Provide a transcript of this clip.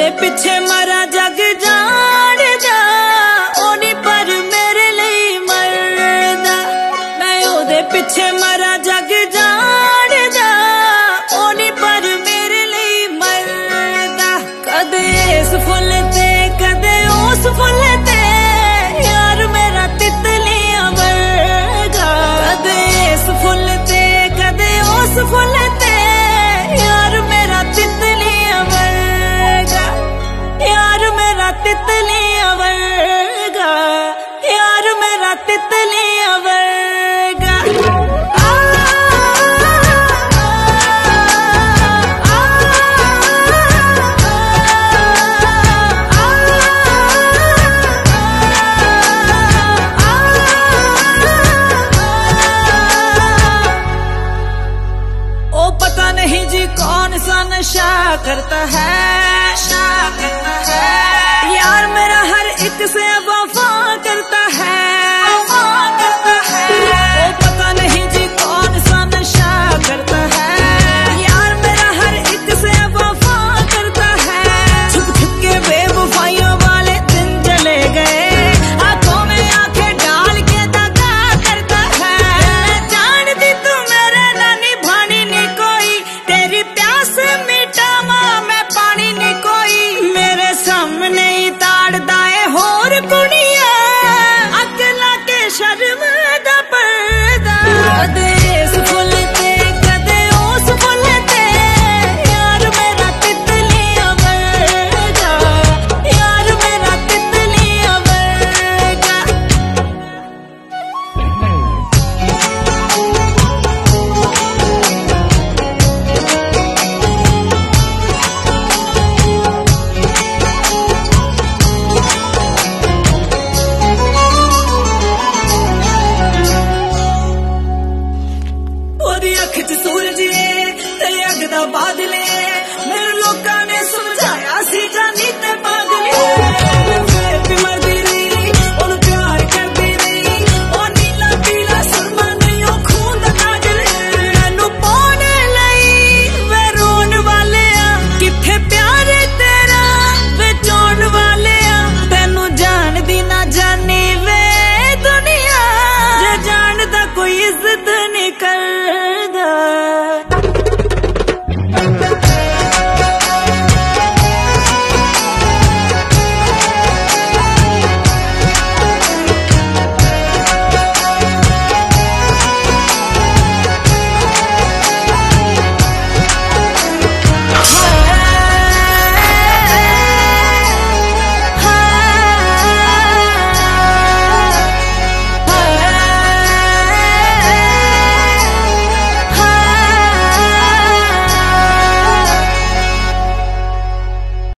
पिछे मरा जा तितली नहीं जी कौन सा नशा करता है करता है। यार मेरा हर एक से अब